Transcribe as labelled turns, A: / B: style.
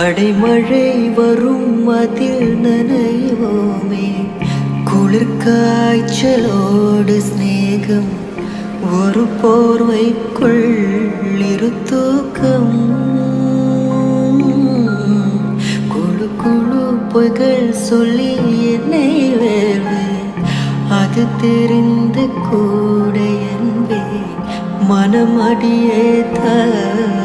A: அடைமழை வரும் அதில் நனைவோமே. குளிர் காய்ச்சலோடு சிநேகம். ஒரு போர்வைக்குள் இரு தூக்கம். குழு குழு பொய்கள் சொல்லி என்னை வேறு அது தெரிந்து கூட என்பே. மனமடியே தான்